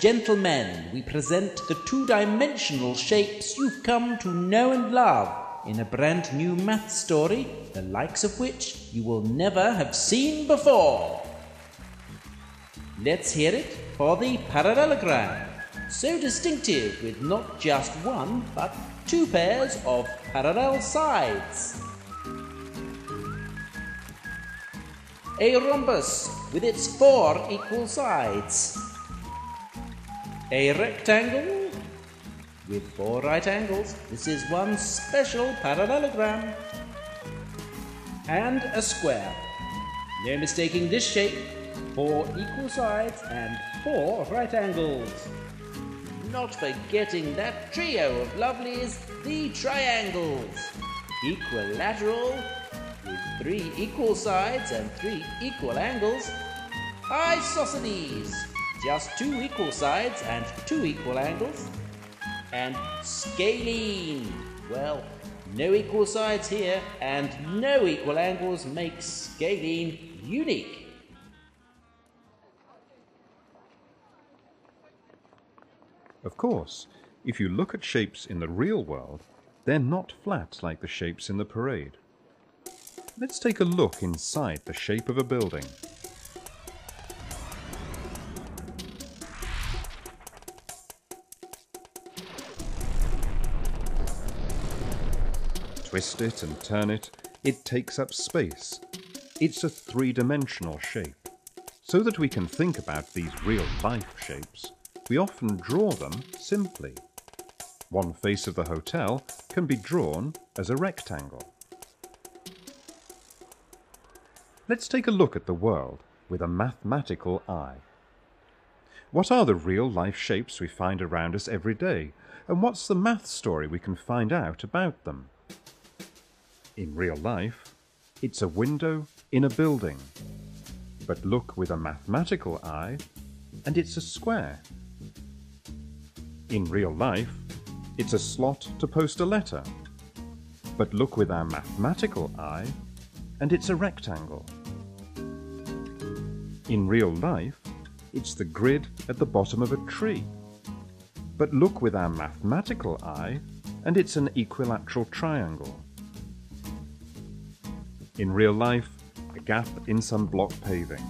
Gentlemen, we present the two dimensional shapes you've come to know and love in a brand new math story, the likes of which you will never have seen before. Let's hear it for the parallelogram, so distinctive with not just one but two pairs of parallel sides. A rhombus with its four equal sides. A rectangle with four right angles. This is one special parallelogram. And a square. No mistaking this shape. Four equal sides and four right angles. Not forgetting that trio of lovelies, the triangles. Equilateral with three equal sides and three equal angles. Isosceles, just two equal sides and two equal angles. And scalene, well, no equal sides here and no equal angles makes scalene unique. Of course, if you look at shapes in the real world, they're not flat like the shapes in the parade. Let's take a look inside the shape of a building. Twist it and turn it, it takes up space. It's a three-dimensional shape. So that we can think about these real-life shapes, we often draw them simply. One face of the hotel can be drawn as a rectangle. Let's take a look at the world with a mathematical eye. What are the real-life shapes we find around us every day, and what's the math story we can find out about them? In real life, it's a window in a building. But look with a mathematical eye, and it's a square. In real life, it's a slot to post a letter. But look with our mathematical eye, and it's a rectangle. In real life, it's the grid at the bottom of a tree. But look with our mathematical eye, and it's an equilateral triangle. In real life, a gap in some block paving.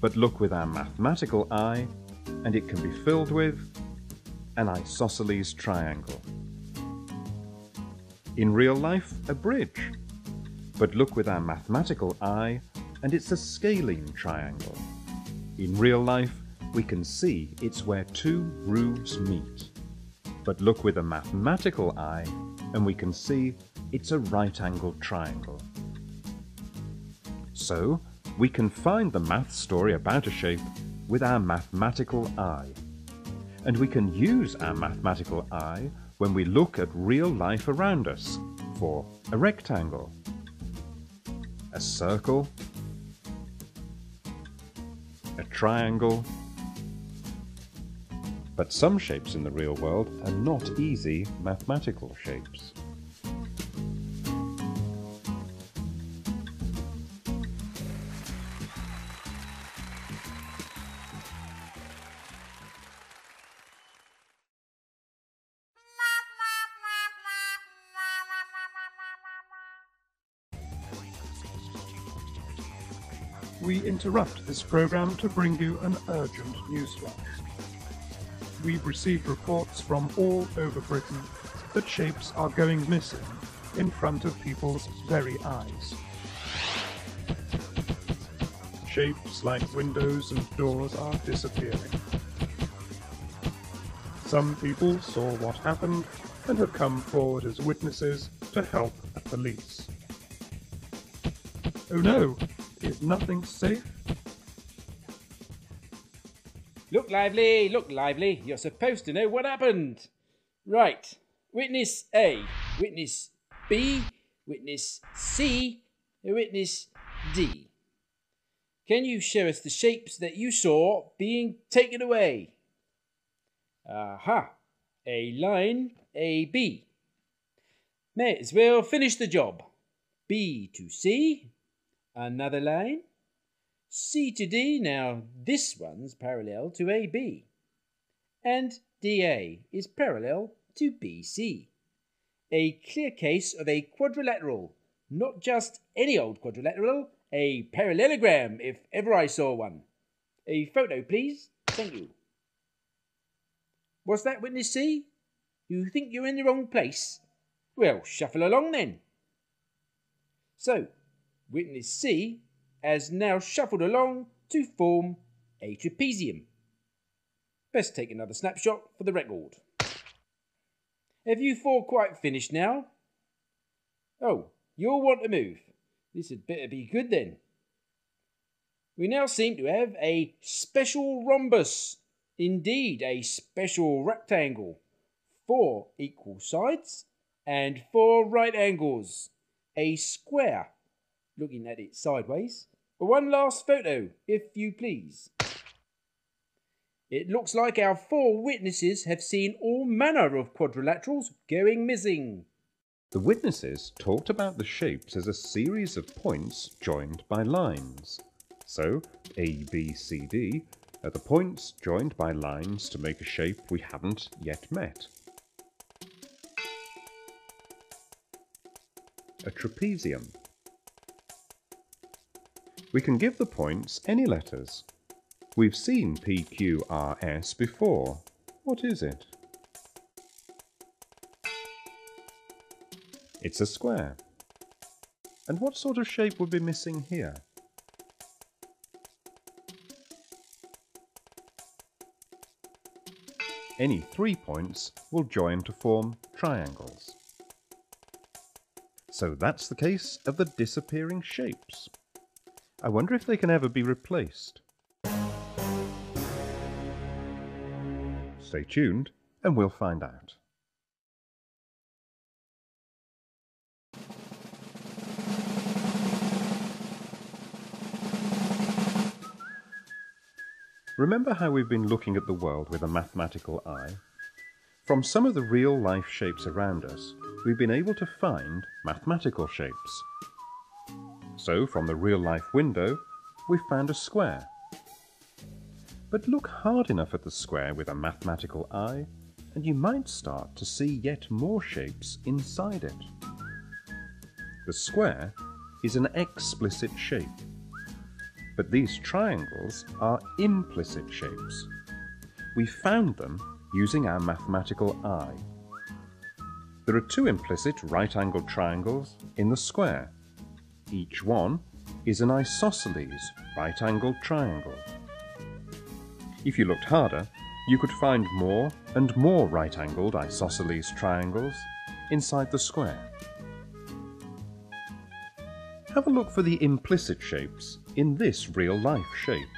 But look with our mathematical eye, and it can be filled with an isosceles triangle. In real life, a bridge. But look with our mathematical eye, and it's a scalene triangle. In real life, we can see it's where two roofs meet. But look with a mathematical eye, and we can see it's a right-angled triangle. So, we can find the math story about a shape with our mathematical eye. And we can use our mathematical eye when we look at real life around us for a rectangle, a circle, a triangle. But some shapes in the real world are not easy mathematical shapes. We interrupt this program to bring you an urgent newsflash. We've received reports from all over Britain that shapes are going missing in front of people's very eyes. Shapes like windows and doors are disappearing. Some people saw what happened and have come forward as witnesses to help the police. Oh no, is nothing safe? Look lively, look lively. You're supposed to know what happened. Right. Witness A, witness B, witness C, witness D. Can you show us the shapes that you saw being taken away? Aha. A line, A, B. May as well finish the job. B to C, another line, C to D, now this one's parallel to AB. And DA is parallel to BC. A clear case of a quadrilateral, not just any old quadrilateral, a parallelogram if ever I saw one. A photo, please. Thank you. What's that, witness C? You think you're in the wrong place? Well, shuffle along then. So, witness C has now shuffled along to form a trapezium. Best take another snapshot for the record. Have you four quite finished now? Oh, you'll want to move. This had better be good then. We now seem to have a special rhombus. Indeed, a special rectangle. Four equal sides and four right angles. A square. Looking at it sideways. One last photo, if you please. It looks like our four witnesses have seen all manner of quadrilaterals going missing. The witnesses talked about the shapes as a series of points joined by lines. So, A, B, C, D are the points joined by lines to make a shape we haven't yet met. A trapezium. We can give the points any letters, We've seen PQRS before. What is it? It's a square. And what sort of shape would be missing here? Any three points will join to form triangles. So that's the case of the disappearing shapes. I wonder if they can ever be replaced. Stay tuned and we'll find out. Remember how we've been looking at the world with a mathematical eye? From some of the real life shapes around us, we've been able to find mathematical shapes. So, from the real life window, we found a square but look hard enough at the square with a mathematical eye, and you might start to see yet more shapes inside it. The square is an explicit shape, but these triangles are implicit shapes. We found them using our mathematical eye. There are two implicit right-angled triangles in the square. Each one is an isosceles right-angled triangle. If you looked harder, you could find more and more right-angled isosceles triangles inside the square. Have a look for the implicit shapes in this real-life shape.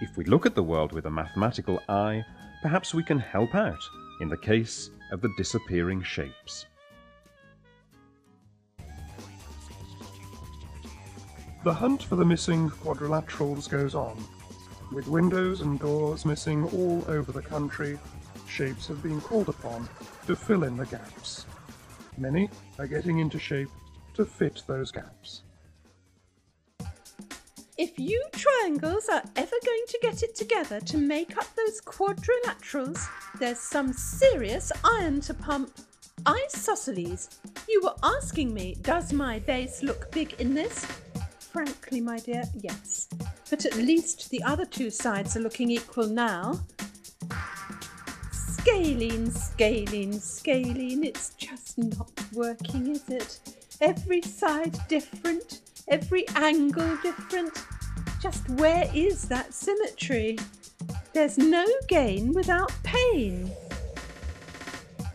If we look at the world with a mathematical eye, perhaps we can help out in the case of the disappearing shapes. The hunt for the missing quadrilaterals goes on. With windows and doors missing all over the country, shapes have been called upon to fill in the gaps. Many are getting into shape to fit those gaps. If you triangles are ever going to get it together to make up those quadrilaterals, there's some serious iron to pump. Isosceles, you were asking me, does my base look big in this? Frankly, my dear, yes but at least the other two sides are looking equal now. Scalene, scalene, scalene, it's just not working, is it? Every side different, every angle different. Just where is that symmetry? There's no gain without pain.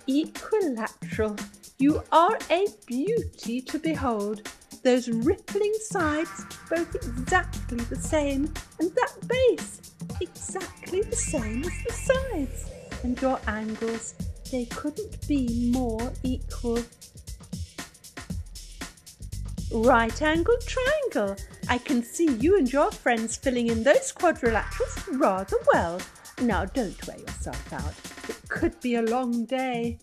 Equilateral, you are a beauty to behold those rippling sides both exactly the same, and that base exactly the same as the sides. And your angles, they couldn't be more equal. Right angled triangle. I can see you and your friends filling in those quadrilaterals rather well. Now don't wear yourself out. It could be a long day.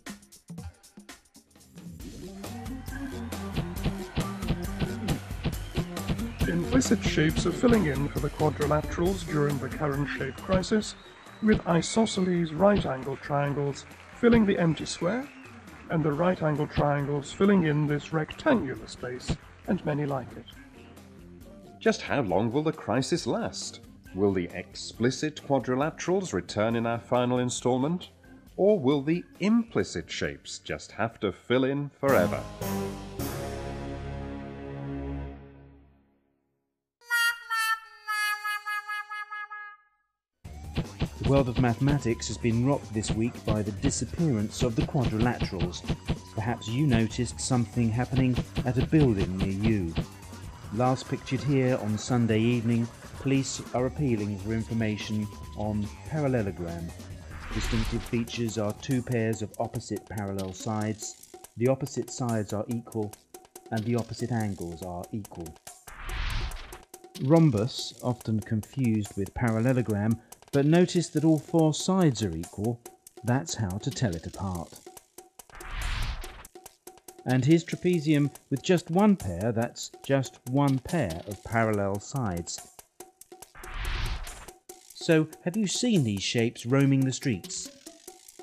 Implicit shapes are filling in for the quadrilaterals during the current shape crisis, with isosceles right angle triangles filling the empty square, and the right angle triangles filling in this rectangular space, and many like it. Just how long will the crisis last? Will the explicit quadrilaterals return in our final installment? Or will the implicit shapes just have to fill in forever? The world of mathematics has been rocked this week by the disappearance of the quadrilaterals. Perhaps you noticed something happening at a building near you. Last pictured here on Sunday evening, police are appealing for information on parallelogram. Distinctive features are two pairs of opposite parallel sides, the opposite sides are equal, and the opposite angles are equal. Rhombus, often confused with parallelogram, but notice that all four sides are equal. That's how to tell it apart. And here's trapezium with just one pair, that's just one pair of parallel sides. So, have you seen these shapes roaming the streets?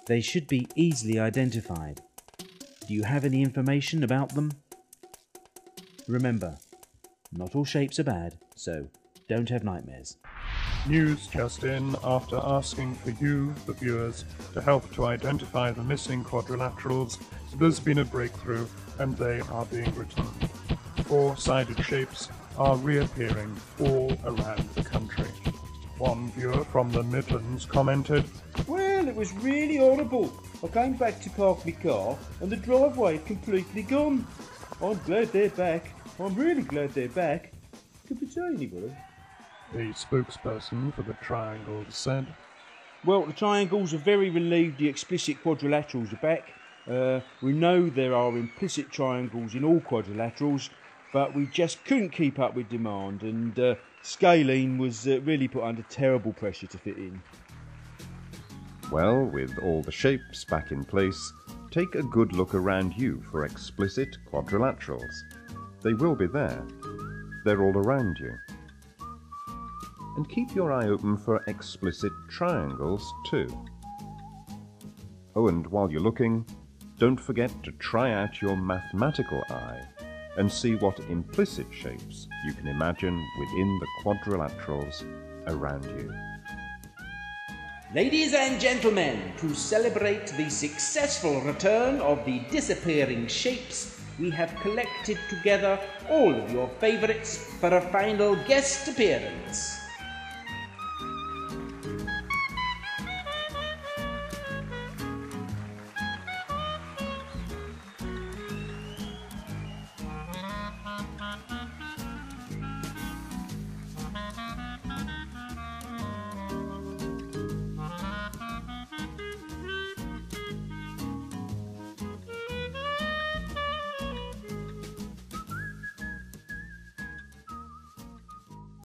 They should be easily identified. Do you have any information about them? Remember, not all shapes are bad, so don't have nightmares. News just in after asking for you, the viewers, to help to identify the missing quadrilaterals, there's been a breakthrough and they are being returned. Four sided shapes are reappearing all around the country. One viewer from the Midlands commented, Well, it was really horrible. I came back to park my car and the driveway had completely gone. I'm glad they're back. I'm really glad they're back. Could we anybody? The spokesperson for the triangle said. Well, the triangles are very relieved the explicit quadrilaterals are back. Uh, we know there are implicit triangles in all quadrilaterals, but we just couldn't keep up with demand, and uh, Scalene was uh, really put under terrible pressure to fit in. Well, with all the shapes back in place, take a good look around you for explicit quadrilaterals. They will be there. They're all around you and keep your eye open for explicit triangles too. Oh, and while you're looking, don't forget to try out your mathematical eye and see what implicit shapes you can imagine within the quadrilaterals around you. Ladies and gentlemen, to celebrate the successful return of the disappearing shapes, we have collected together all of your favourites for a final guest appearance.